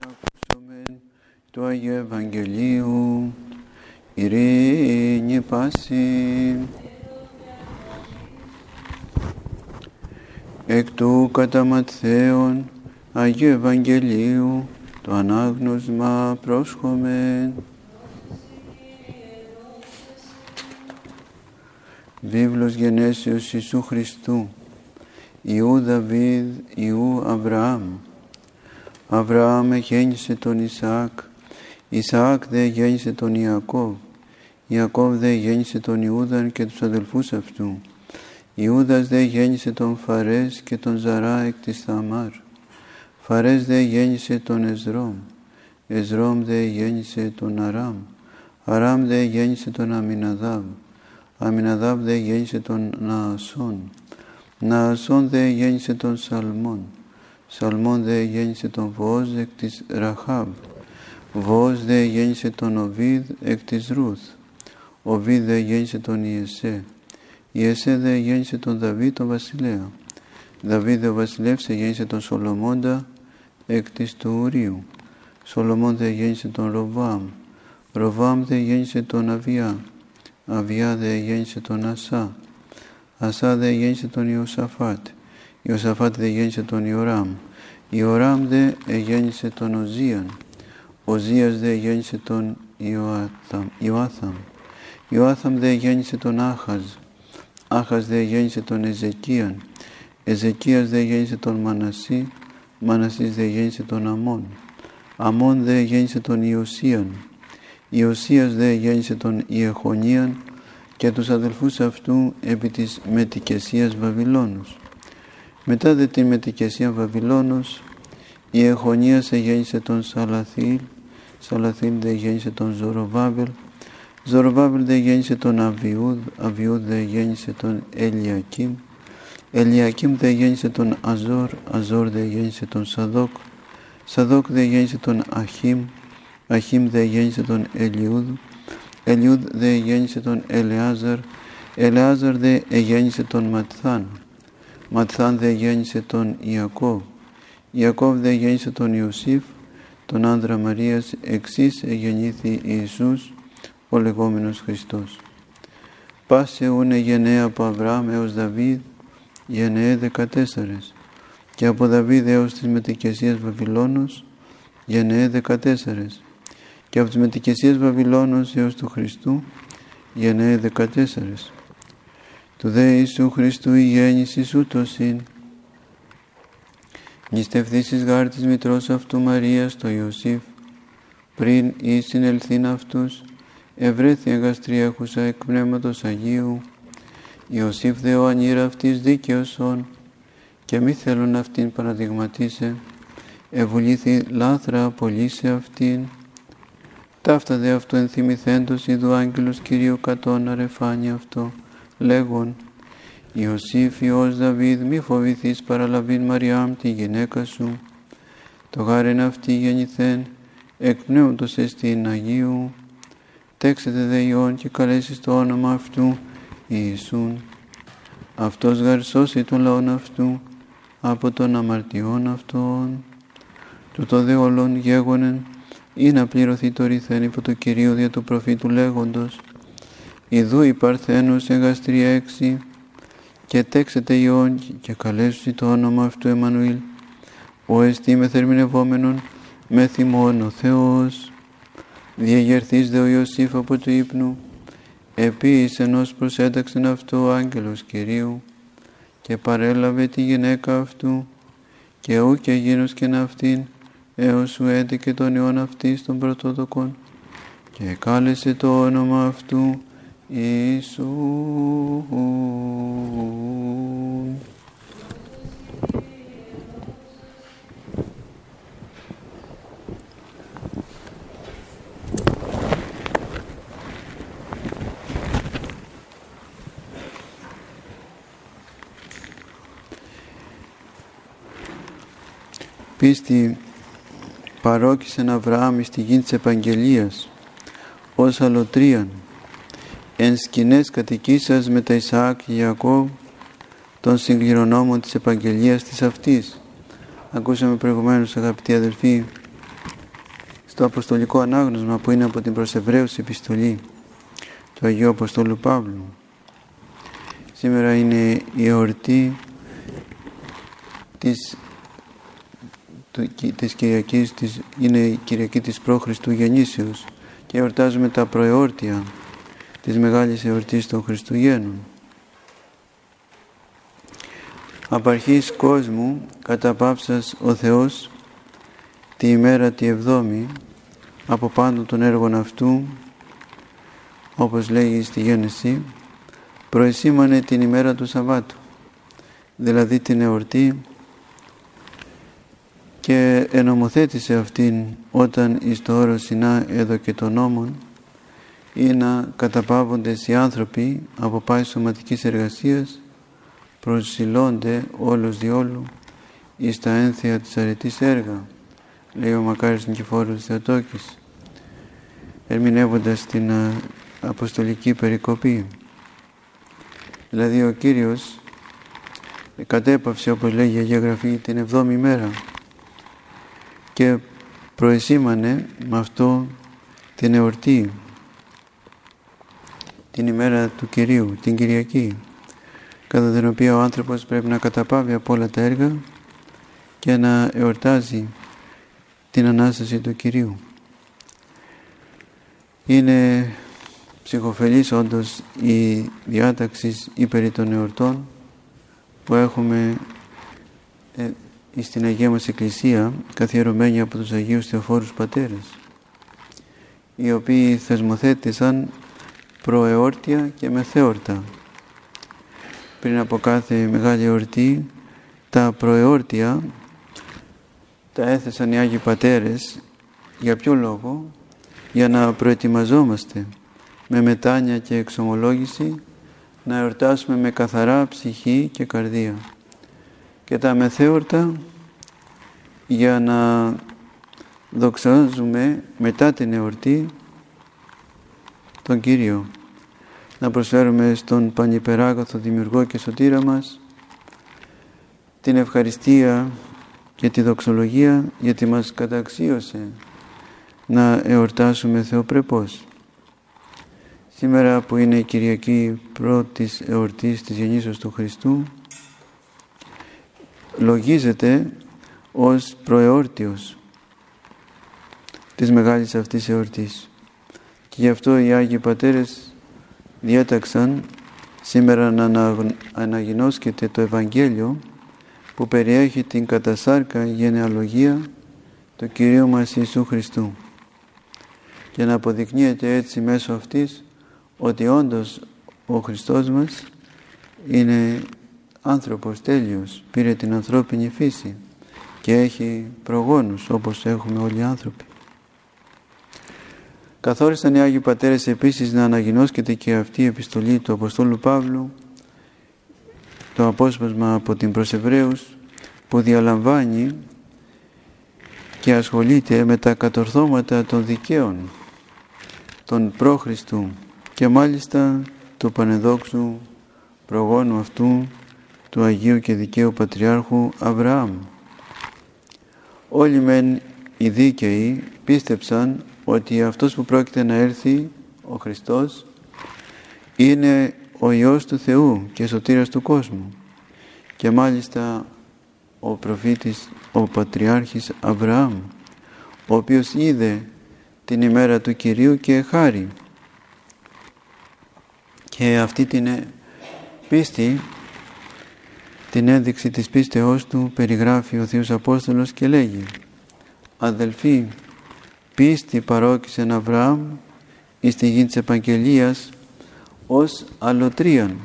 Ακούσομεν του Αγίου Ευαγγελίου ειρήνη πάση εκ του κατά Ματθαίον Αγίου Ευαγγελίου το ανάγνωσμα πρόσχομεν Βίβλος Γενέσεως Ιησού Χριστού Ιού Δαβίδ, Ιού Αβραάμ. Αβραάμ γέννησε τον Ισαάκ, Ισαάκ δε γέννησε τον Ιακώβ, Ιακώβ δε γέννησε τον Ιούδαν και τους αδελφούς αυτού. Ιούδας δε γέννησε τον Φαρές και τον Ζαρά εκ της Θαμάρ. Φαρές δε γέννησε τον Εζρόμ, Εζρόμ δε γέννησε τον Αράμ, Αράμ δε γέννησε τον Αμιναδάβ, Αμιναδάβ δε γέννησε τον Ναασόν, Ναασόν δε γέννησε τον Σαλμόν. Σαλμόν δε γέννησε τον Βόζ εκ της Ραχάβ. Βόζ δε γέννησε τον Οβίδ εκ της Ρούθ. Οβίδ δε γέννησε τον Ιεσέ. Ιεσέ δε γέννησε τον Δαβίδ τον βασιλέα. Δαβίδ δε βασιλεύς γέννησε τον Σολομώντα εκ της του Ουρίου. Σολομών δε γέννησε τον Ροβάμ. Ροβάμ δε γέννησε τον Αβιά. Αβιά δε γέννησε τον Ασά. Ασά δε γέννησε τον Ιωσαφάτ. Ιωσαφάτ δε γέννησε τον Ιωράμ. Ιωράμ δε γέννησε τον Οζίαν. Οζίας δε γέννησε τον Ιωάθαμ. Ιωάθαμ. Ιωάθαμ δε γέννησε τον Άχαζ. Άχαζ δε γέννησε τον Εζεκίαν. Εζεκίας δε γέννησε τον Μανασί. Μανασής δε γέννησε τον Αμών. Αμών δε γέννησε τον Ιωσίαν. Ιωσίας δε γέννησε τον Ιεχονίαν και τους αδελφούς αυτού επί της μετικεσίας Βαβυλώνους. Μετά δε τη μετικεσία Βαβυλώνους, η Εχονίας γέννησε τον Σαλαθήλ, Σαλαθήλ δε γέννησε τον Ζωροβάβελ, Ζωροβάβελ δε γέννησε τον Αβιούδ, Αβιούδ δε γέννησε τον Ελιακίμ, Ελιακίμ δε γέννησε τον Αζόρ, Αζόρ δε γέννησε τον Σαδόκ, Σαδόκ δε γέννησε τον Αχίμ, Αχίμ δε γέννησε τον Ελιούδ, Ελιούδ δε γέννησε τον Ελεάζαρ, Ελεάζαρ δε γέννησε τον Ματθάν, Ματθάν δε γέννησε τον Ιακώβ, Ιακώβ δε γέννησε τον Ιωσήφ, τον άνδρα Μαρίας, εξής γεννήθη Ιησούς, ο λεγόμενος Χριστός. Πάσε ούνε γενναία από Αβραάμ έως Δαβίδ, γενναίε δεκατέσσερες, και από Δαβίδ έως της μετικεσίας Βαβυλώνος, γενναίε δεκατέσσερες και από τις μετικεσίες Βαβυλώνος έως του Χριστού γενναίε δεκατέσσερες. Του δε Ιησού Χριστού η γέννηση ούτως είναι. Νηστευθήσεις γάρ της μητρός αυτού Μαρίας το Ιωσήφ, πριν ή συνελθήν αυτούς, ευρέθη εγκαστριέχουσα εκ πνεύματος Αγίου, Ιωσήφ δε ο ανήρα αυτής δίκαιος και μη θέλουν αυτήν παραδειγματίσε, ευουλήθη λάθρα απολύσε αυτήν, Ταύτα δε αυτού ενθυμηθέντος είδου άγγελος Κυρίου κατώνα ρεφάνει αυτό, λέγον Ιωσήφ Υιός Δαβίδ μη φοβηθείς παραλαβήν Μαριάμ τη γυναίκα σου, το γάρεν αυτή γεννηθέν εκ πνεύματος εστίν Αγίου, τέξετε δε Υιόν και καλέσεις το όνομα αυτού Ιησούν. Αυτός γαρ σώσει τον λαόν αυτού από των αμαρτιών αυτών. Τούτο δε όλων γέγονεν ή να πληρωθεί το ρηθέν υπό το Κυρίο δια του προφήτου λέγοντος «Ιδού η Παρθένος εγαστρία έξι και τέξετε Υιόν και καλέσουσι το όνομα αυτού Εμμανουήλ. Ο εστί με θερμινευόμενον με θυμών ο Θεός. Διεγερθείς δε ο Ιωσήφ από του ύπνου επίης ενός προσέταξεν αυτό ο άγγελος Κυρίου και παρέλαβε τη γυναίκα αυτού και ού και γίνος και να αυτήν έως σου έντεκε τον ιόν αυτής των πρωτότοκων και κάλεσε το όνομα αυτού Ιησού. Πίστη παρόκησεν Αβραάμ στη γη της Επαγγελίας ως αλωτρίαν εν σκηνές κατοικήσας με τα Ισαάκ και Ιακώβ των συγκληρονόμων της Επαγγελίας της αυτής Ακούσαμε προηγουμένως αγαπητοί αδελφοί στο Αποστολικό Ανάγνωσμα που είναι από την προς επιστολή του Αγίου Αποστόλου Παύλου. Σήμερα είναι η εορτή της, της Κυριακής, της, είναι η Κυριακή της Πρόχριστου Γεννήσεως και εορτάζουμε τα προεόρτια της Μεγάλης Εορτής των Χριστουγέννων. Απαρχής κόσμου καταπάψας ο Θεός τη ημέρα τη εβδόμη από πάντων των έργων αυτού όπως λέγει στη Γέννηση προεσήμανε την ημέρα του Σαββάτου δηλαδή την εορτή και ενομοθέτησε αυτήν όταν εις το όρος Σινά και των νόμων ή να καταπάβονται οι άνθρωποι από πάση σωματικής εργασίας προσιλώνται όλος διόλου εις τα ένθια της αρετής έργα λέει ο Μακάριος Νικηφόρος Θεοτόκης ερμηνεύοντας την αποστολική περικοπή. Δηλαδή ο Κύριος κατέπαυσε όπως λέγει η Αγία Γραφή την εβδόμη μέρα και προεσήμανε με αυτό την εορτή την ημέρα του Κυρίου, την Κυριακή κατά την οποία ο άνθρωπος πρέπει να καταπάβει από όλα τα έργα και να εορτάζει την Ανάσταση του Κυρίου. Είναι ψυχοφελής όντως η διάταξη υπέρ των εορτών που έχουμε ε, στην Αγία μας Εκκλησία καθιερωμένη από τους Αγίους Θεοφόρους Πατέρες οι οποίοι θεσμοθέτησαν προεόρτια και μεθεόρτα. Πριν από κάθε μεγάλη εορτή τα προεόρτια τα έθεσαν οι Άγιοι Πατέρες. Για ποιο λόγο; Για να προετοιμαζόμαστε με μετάνια και εξομολόγηση να εορτάσουμε με καθαρά ψυχή και καρδία. Και τα μεθέορτα για να δοξάζουμε μετά την εορτή τον Κύριο να προσφέρουμε στον Πανυπεράγαθο Δημιουργό και Σωτήρα μας την ευχαριστία και τη δοξολογία γιατί μας καταξίωσε να εορτάσουμε θεοπρεπώς. Σήμερα που είναι η Κυριακή πρώτης εορτής της γεννήσεως του Χριστού λογίζεται ως προεόρτιος της μεγάλης αυτής εορτής. Και γι' αυτό οι Άγιοι Πατέρες διέταξαν σήμερα να αναγινώσκεται το Ευαγγέλιο που περιέχει την κατασάρκα γενεαλογία του Κυρίου μας Ιησού Χριστού και να αποδεικνύεται έτσι μέσω αυτής ότι όντως ο Χριστός μας είναι άνθρωπος τέλειος, πήρε την ανθρώπινη φύση και έχει προγόνους όπως έχουμε όλοι οι άνθρωποι. Καθόρισαν οι Άγιοι Πατέρες επίσης να αναγινώσκεται και αυτή η επιστολή του Αποστόλου Παύλου το απόσπασμα από την προς που διαλαμβάνει και ασχολείται με τα κατορθώματα των δικαίων των πρόχριστου και μάλιστα του πανεδόξου προγόνου αυτού του Αγίου και Δικαίου Πατριάρχου Αβραάμ. Όλοι μεν οι δίκαιοι πίστεψαν ότι αυτός που πρόκειται να έρθει, ο Χριστός, είναι ο Υιός του Θεού και σωτήρας του κόσμου. Και μάλιστα ο προφήτης, ο Πατριάρχης Αβραάμ, ο οποίος είδε την ημέρα του Κυρίου και χάρη. Και αυτή την πίστη, την ένδειξη της πίστεώς του περιγράφει ο Θείος Απόστολος και λέγει «Αδελφοί, πίστη παρόκησε Αβραάμ εις τη γη της επαγγελίας ως αλωτρίαν.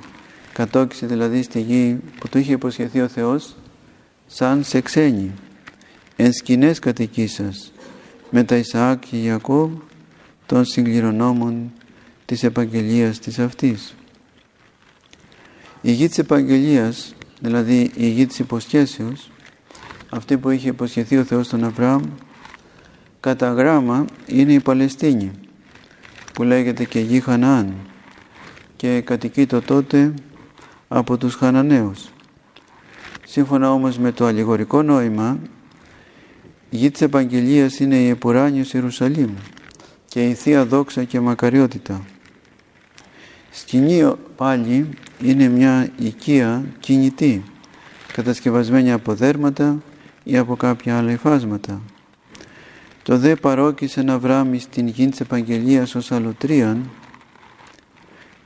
Κατόκισε δηλαδή στη γη που του είχε υποσχεθεί ο Θεός σαν σε ξένη. Εν σκηνές κατοικήσας με τα Ισαάκ και Ιακώβ των συγκληρονόμων της επαγγελίας της αυτής. Η γη της επαγγελίας, δηλαδή η γη της υποσχέσεως, αυτή που είχε υποσχεθεί ο Θεός στον Αβραάμ, κατά γράμμα είναι η Παλαιστίνη που λέγεται και γη Χαναάν και κατοικείτο τότε από τους Χαναναίους. Σύμφωνα όμως με το αλληγορικό νόημα γη της Επαγγελίας είναι η Επουράνιος Ιερουσαλήμ και η Θεία Δόξα και Μακαριότητα. Σκηνή πάλι είναι μια οικία κινητή, κατασκευασμένη από δέρματα ή από κάποια άλλα υφάσματα. Το δε παρόκησε να βράμει στην γη της Επαγγελίας ως αλωτρίαν,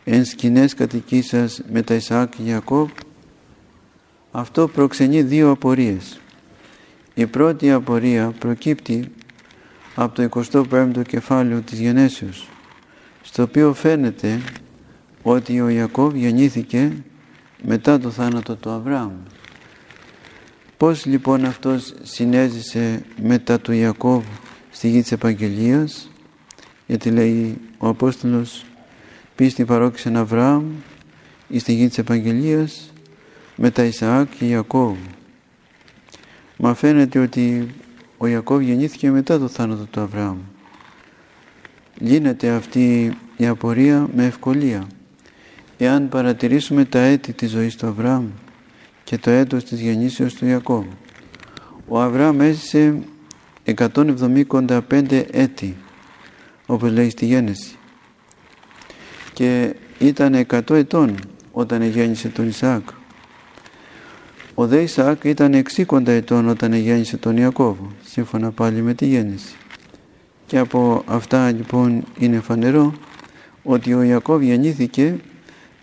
εν σκηνές κατοικήσας με τα Ισαάκ και Ιακώβ, αυτό προξενεί δύο απορίες. Η πρώτη απορία προκύπτει από το 25ο κεφάλαιο της Γενέσεως, στο οποίο φαίνεται ότι ο Ιακώβ γεννήθηκε μετά το θάνατο του Αβραάμ. Πώς λοιπόν αυτός συνέζησε μετά του Ιακώβ; Στη γη της Επαγγελίας, γιατί λέει ο Απόστολος πίστη παρόκησεν Αβραάμ ή στη γη της Επαγγελίας μετά Ισαάκ και Ιακώβ. Μα φαίνεται ότι ο Ιακώβ γεννήθηκε μετά το θάνατο του Αβραάμ. Γίνεται αυτή η απορία με ευκολία. Εάν παρατηρήσουμε τα έτη της ζωής του Αβραάμ και το έτος της του Ιακώβ. Ο Αβραάμ έζησε 175 έτη, όπως λέει στη Γένεση. Και ήταν 100 ετών όταν γέννησε τον Ισαάκ. Ο δε Ισαάκ ήταν 60 ετών όταν γέννησε τον Ιακώβο, σύμφωνα πάλι με τη γέννηση. Και από αυτά λοιπόν είναι φανερό ότι ο Ιακώβ γεννήθηκε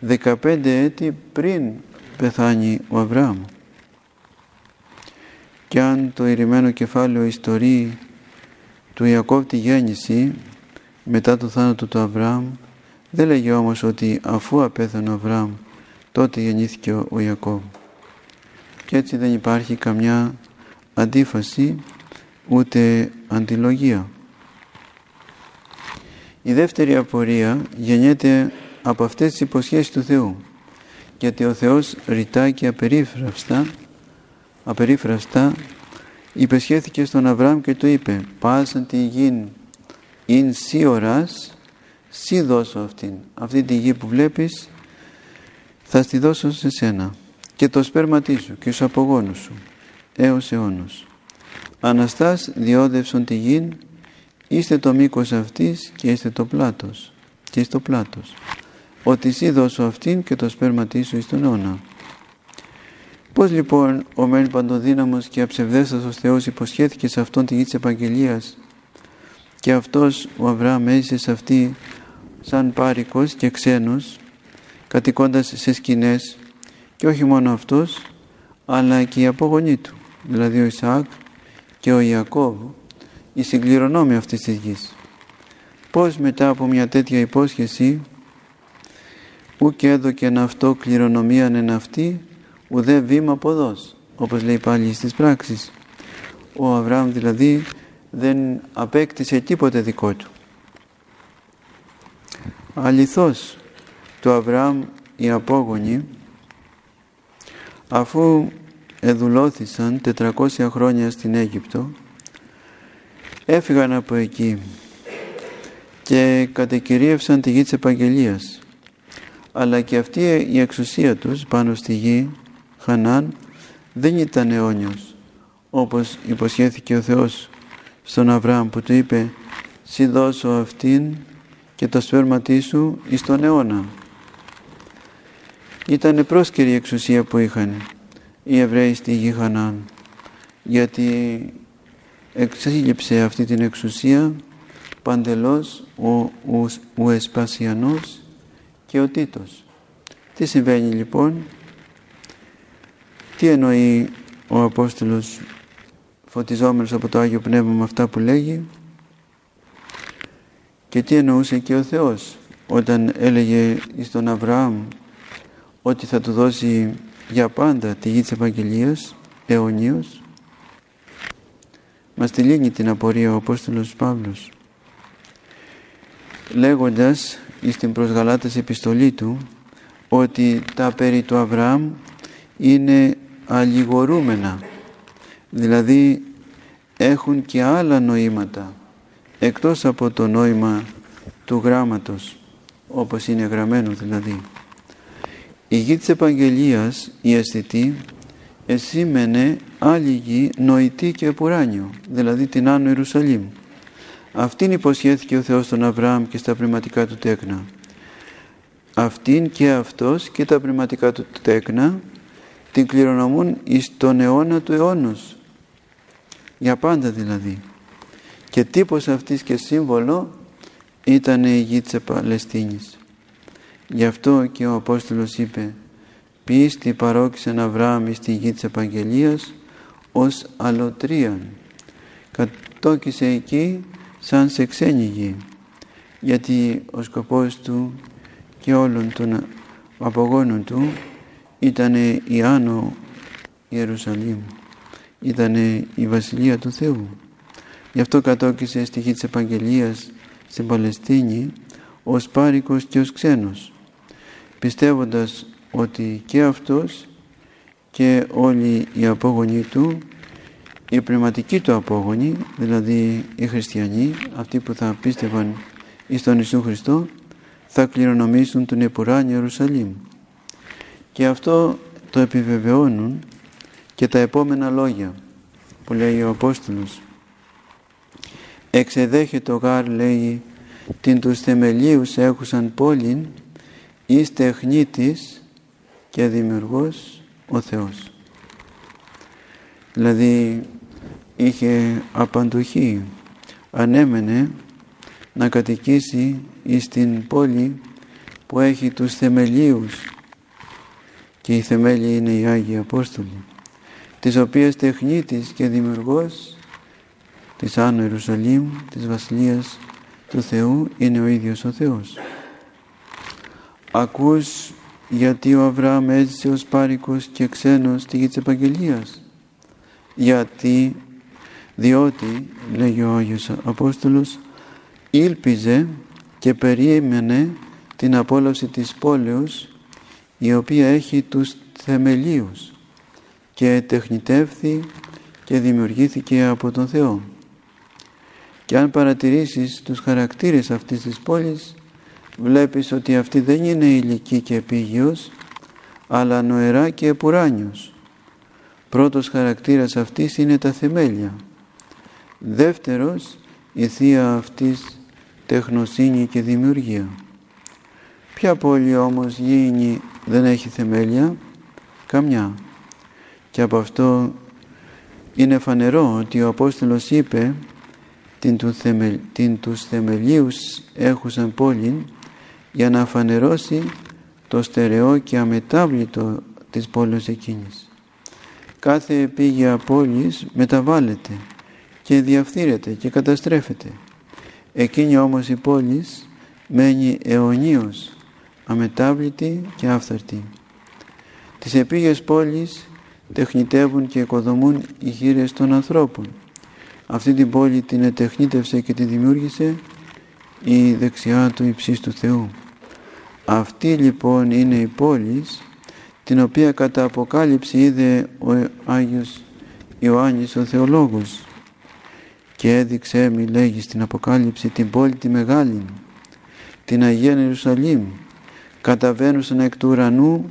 15 έτη πριν πεθάνει ο Αβραάμ. Και αν το ηρημένο κεφάλαιο ιστορεί του Ιακώβ τη γέννηση μετά το θάνατο του Αβραάμ δεν λέγει όμως ότι αφού απέθανε ο Αβραάμ τότε γεννήθηκε ο Ιακώβ και έτσι δεν υπάρχει καμιά αντίφαση ούτε αντιλογία. Η δεύτερη απορία γεννιέται από αυτές τις υποσχέσεις του Θεού γιατί ο Θεός ρητά και απερίφραυστα, απερίφραυστα υπεσχέθηκε στον Αβραάμ και του είπε «Πάσαν τη γη ειν σύ οράς, σύ δώσω αυτήν». Αυτή τη γη που βλέπεις θα στη δώσω σε σένα και το σπέρματί σου και σου απογόνους σου έως αιώνος. Αναστάς διόδευσον τη γην, είστε το μήκος αυτής και είστε το πλάτος και είστε το πλάτος. Ότι εσύ δώσω αυτήν και το σπέρματί σου εις τον αιώνα. Πώς λοιπόν ο μεν παντοδύναμος και αψευδέστατος Θεός υποσχέθηκε σε αυτόν τη γη της Επαγγελίας και αυτός ο Αβραάμ έζησε σε αυτή σαν πάρικος και ξένος κατοικώντας σε σκηνές και όχι μόνο αυτός, αλλά και οι απογονοί του, δηλαδή ο Ισαάκ και ο Ιακώβ, οι συγκληρονόμοι αυτής της γης. Πώς μετά από μια τέτοια υπόσχεση, ου και έδωκεν αυτό κληρονομίαν εν αυτή, ουδέ βήμα ποδός, όπως λέει πάλι στις πράξεις. Ο Αβραάμ δηλαδή δεν απέκτησε τίποτε δικό του. Αληθώς, το Αβραάμ οι απόγονοι αφού εδουλώθησαν 400 χρόνια στην Αίγυπτο έφυγαν από εκεί και κατεκυρίευσαν τη γη της Επαγγελίας αλλά και αυτή η εξουσία τους πάνω στη γη Χανάν δεν ήταν αιώνιος όπως υποσχέθηκε ο Θεός στον Αβραάμ που του είπε «Σι δώσω αυτήν και το σπέρματί σου εις τον αιώνα» ήταν πρόσκαιρη η εξουσία που είχαν οι Εβραίοι στη γη Χανάν γιατί εξήγηψε αυτή την εξουσία παντελώς ο, ο, ο Εσπασιανός και ο Τίτος. Τι συμβαίνει λοιπόν, τι εννοεί ο Απόστολος φωτιζόμενος από το Άγιο Πνεύμα με αυτά που λέγει; Και τι εννοούσε και ο Θεός όταν έλεγε στον Αβραάμ ότι θα του δώσει για πάντα τη γη της Ευαγγελίας αιωνίως; Μας τη λύνει την απορία ο Απόστολος Παύλος λέγοντας στην προς Γαλάτας επιστολή του ότι τα περί του Αβραάμ είναι αλληγορούμενα δηλαδή έχουν και άλλα νοήματα εκτός από το νόημα του γράμματος όπως είναι γραμμένο δηλαδή η γη της Επαγγελίας, η αισθητή, εσήμενε άλλη γη νοητή και επουράνιο, δηλαδή την Άνω Ιερουσαλήμ. Αυτήν υποσχέθηκε ο Θεός στον Αβραάμ και στα πνευματικά του τέκνα. Αυτήν και αυτός και τα πνευματικά του τέκνα την κληρονομούν εις τον αιώνα του αιώνος. Για πάντα δηλαδή. Και τύπος αυτής και σύμβολο ήταν η γη της Παλαιστίνης. Γι' αυτό και ο Απόστολος είπε «Πίστη παρόξεν Αβραάμ στη γη της Επαγγελίας ως αλωτρίαν». Κατόκισε εκεί σαν σε ξένη γη γιατί ο σκοπός του και όλων των απογόνων του ήταν η Άνω Ιερουσαλήμ. Ήταν η Βασιλεία του Θεού. Γι' αυτό κατόκισε στη γη της Επαγγελίας στην Παλαιστίνη ως πάρικος και ως ξένος πιστεύοντας ότι και αυτός και όλοι οι απόγονοι του οι πνευματικοί του απόγονοι δηλαδή οι χριστιανοί αυτοί που θα πίστευαν εις τον Ιησού Χριστό θα κληρονομήσουν τον Επουράνιο Ιερουσαλήμ και αυτό το επιβεβαιώνουν και τα επόμενα λόγια που λέει ο Απόστολος εξεδέχεται ο γάρ λέει την τους θεμελίους έχουσαν πόλην εις τεχνίτης και δημιουργός ο Θεός. Δηλαδή είχε απαντοχή, ανέμενε να κατοικήσει εις την πόλη που έχει τους θεμελίους και οι θεμέλοι είναι οι Άγιοι Απόστολοι τις οποίες τεχνίτης και δημιουργός της Άνω Ιερουσαλήμ, της Βασιλείας του Θεού είναι ο ίδιος ο Θεός. Ακούς γιατί ο Αβραάμ έζησε ως πάρικος και ξένος στη γη της Επαγγελίας. Γιατί, διότι, λέγει ο Άγιος Απόστολος, ήλπιζε και περίμενε την απόλαυση της πόλεως η οποία έχει τους θεμελίους και τεχνητεύθη και δημιουργήθηκε από τον Θεό. Και αν παρατηρήσεις τους χαρακτήρες αυτής της πόλης βλέπεις ότι αυτή δεν είναι ηλική και επίγειος αλλά νοερά και επουράνιος. Πρώτος χαρακτήρας αυτής είναι τα θεμέλια. Δεύτερος η θεία αυτής τεχνοσύνη και δημιουργία. Ποια πόλη όμως γίνει δεν έχει θεμέλια, καμιά. Και από αυτό είναι φανερό ότι ο Απόστολος είπε την, του θεμελ, την τους θεμελίους έχουσαν πόλην για να φανερώσει το στερεό και αμετάβλητο της πόλης εκείνης. Κάθε επίγεια πόλης μεταβάλλεται και διαφθείρεται και καταστρέφεται. Εκείνη όμως η πόλης μένει αιωνίως, αμετάβλητη και άφθαρτη. Τις επίγειες πόλεις τεχνητεύουν και οικοδομούν οι χείρες των ανθρώπων. Αυτή την πόλη την ετεχνίτευσε και τη δημιούργησε η δεξιά του υψής του Θεού. Αυτή λοιπόν είναι η πόλη την οποία κατά αποκάλυψη είδε ο Άγιος Ιωάννης ο Θεολόγος και έδειξε μη λέγεις στην Αποκάλυψη την πόλη τη μεγάλη την Αγία Ιερουσαλήμ καταβαίνουσαν εκ του ουρανού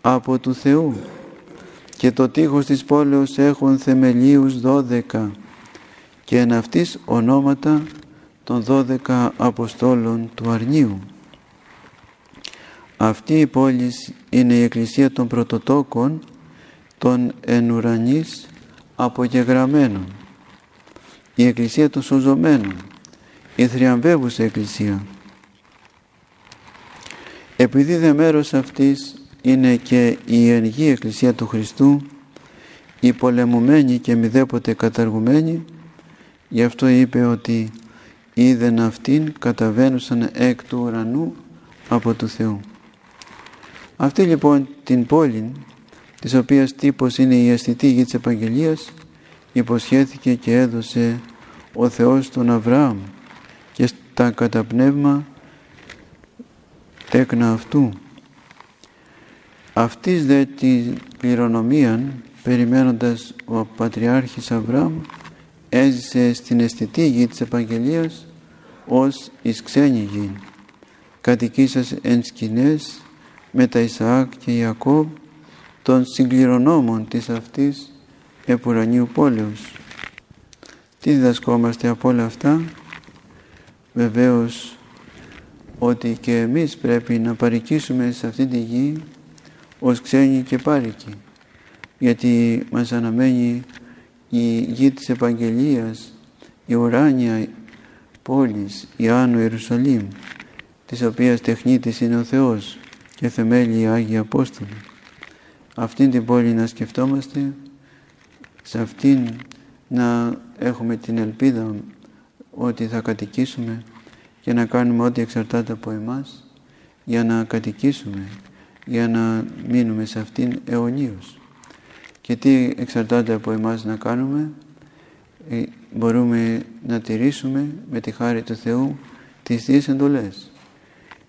από του Θεού. Και το τείχος της πόλεως έχουν θεμελίους δώδεκα και εν αυτής ονόματα των δώδεκα Αποστόλων του Αρνίου. Αυτή η πόλη είναι η εκκλησία των πρωτοτόκων των ενουρανής απογεγραμμένων. Η εκκλησία των σωζωμένων η θριαμβεύουσα εκκλησία επειδή δε μέρος αυτής είναι και η ενγή εκκλησία του Χριστού η πολεμουμένη και μηδέποτε καταργουμένη γι' αυτό είπε ότι είδεν αυτήν καταβαίνουσαν εκ του ουρανού από του Θεού. Αυτή λοιπόν την πόλη της οποίας τύπος είναι η αισθητή γη της Επαγγελίας υποσχέθηκε και έδωσε ο Θεός τον Αβραάμ και στα καταπνεύμα τέκνα αυτού. Αυτής δε την κληρονομία περιμένοντας ο Πατριάρχης Αβραάμ έζησε στην αισθητή γη της Επαγγελίας ως εις ξένη γη. Κατοικήσας εν σκηνές με τα Ισαάκ και Ιακώβ των συγκληρονόμων της αυτής επουρανίου πόλεως. Τι διδασκόμαστε από όλα αυτά, βεβαίως ότι και εμείς πρέπει να παρικήσουμε σε αυτή τη γη ως ξένοι και πάρικοι γιατί μας αναμένει η γη της Επαγγελίας, η ουράνια πόλης, η Άνω Ιερουσαλήμ, της οποίας τεχνίτης είναι ο Θεός και θεμέλη οι Άγιοι Απόστολοι. Αυτήν την πόλη να σκεφτόμαστε, σε αυτήν να έχουμε την ελπίδα ότι θα κατοικήσουμε και να κάνουμε ό,τι εξαρτάται από εμάς για να κατοικήσουμε, για να μείνουμε σε αυτήν αιωνίως. Και τι εξαρτάται από εμάς να κάνουμε, ε, μπορούμε να τηρήσουμε με τη χάρη του Θεού τις Θείες εντολές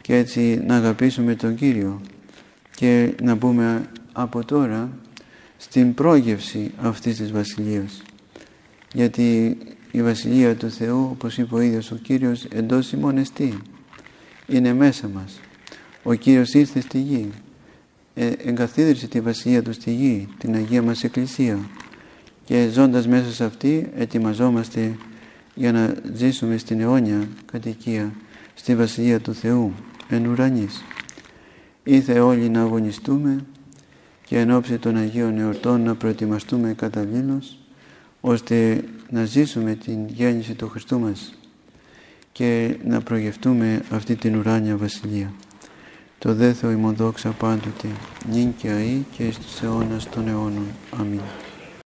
και έτσι να αγαπήσουμε τον Κύριο και να μπούμε από τώρα στην πρόγευση αυτής της Βασιλείας γιατί η Βασιλεία του Θεού όπως είπε ο ίδιος ο Κύριος εντός ημών εστί είναι μέσα μας. Ο Κύριος ήρθε στη γη ε, εγκαθίδρυσε τη Βασιλεία Του στη γη την Αγία μας Εκκλησία. Και ζώντας μέσα σε αυτή ετοιμαζόμαστε για να ζήσουμε στην αιώνια κατοικία στη Βασιλεία του Θεού εν ουρανής. Ήθε όλοι να αγωνιστούμε και εν ώψη των Αγίων Εορτών να προετοιμαστούμε καταλήλως ώστε να ζήσουμε την γέννηση του Χριστού μας και να προγευτούμε αυτή την ουράνια Βασιλεία. Το δε Θεό ημών δόξα πάντοτε, νυν και αεί και εις τους αιώνας των αιώνων. Αμήν.